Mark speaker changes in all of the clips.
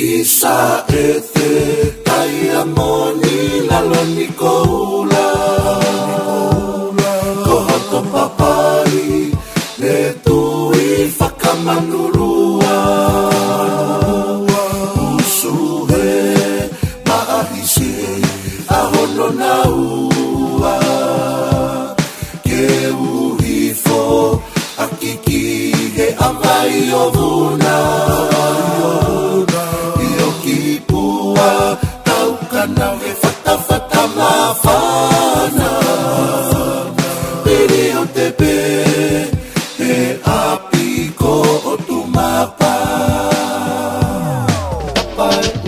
Speaker 1: Isa ete taia moni la lo Nicola Kohoto papai ne tui whakamanurua. Usuhe maahise ahono na Ke uhi fo akiki he amai o bye.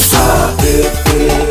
Speaker 1: Stop it.